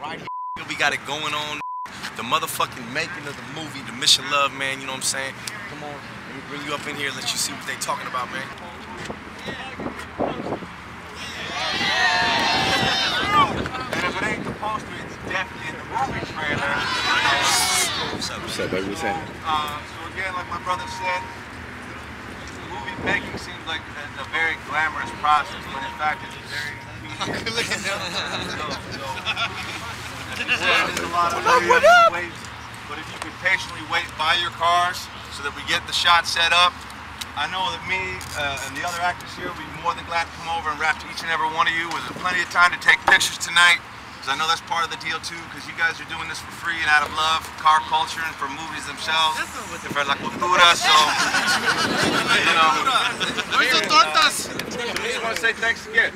right here. We got it going on. The motherfucking making of the movie, The Mission Love, man. You know what I'm saying? Come on, let me bring you up in here, let you see what they talking about, man. And if it ain't the poster, it's definitely in the movie trailer. What's up? What's up, baby? What's happening? Uh, so again, like my brother said, the movie making seems like a, a very glamorous process, but in fact, it's very Look at him. So, so, there's a lot of wait, but if you could patiently wait by your cars so that we get the shot set up, I know that me uh, and the other actors here will be more than glad to come over and rap to each and every one of you with plenty of time to take pictures tonight. Because I know that's part of the deal too, because you guys are doing this for free and out of love for car culture and for movies themselves. And for la cultura, so, you know. I just want to say thanks again.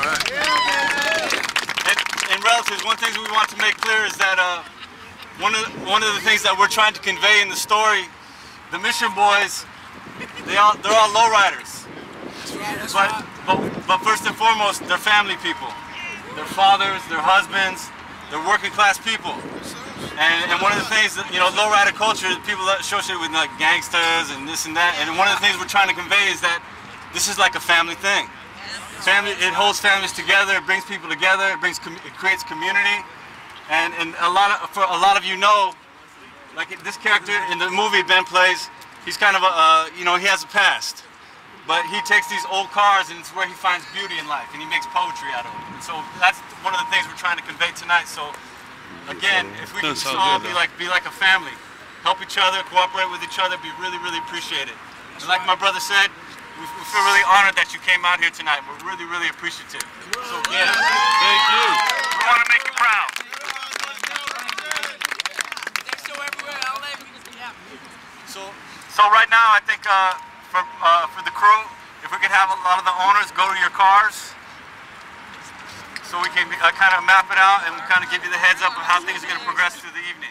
And, and relatives, one thing we want to make clear is that uh, one of the, one of the things that we're trying to convey in the story, the Mission Boys, they all they're all lowriders. But, but but first and foremost, they're family people. They're fathers, they're husbands, they're working class people. And, and one of the things that, you know, lowrider culture, people that associate with like gangsters and this and that. And one of the things we're trying to convey is that this is like a family thing. Family, it holds families together. It brings people together. It brings, com- it creates community, and and a lot of for a lot of you know, like this character in the movie Ben plays, he's kind of a uh, you know he has a past, but he takes these old cars and it's where he finds beauty in life, and he makes poetry out of it. And so that's one of the things we're trying to convey tonight. So again, if we can just all all be like be like a family, help each other, cooperate with each other, be really really appreciated. And like my brother said, we, we feel really honored that you came out here tonight. We're really really appreciative. So yeah, Thank you. we want to make you proud. So, so right now, I think uh, for uh, for the crew, if we could have a lot of the owners go to your cars, so we can uh, kind of map it out and kind of give you the heads up of how things are going to progress through the evening.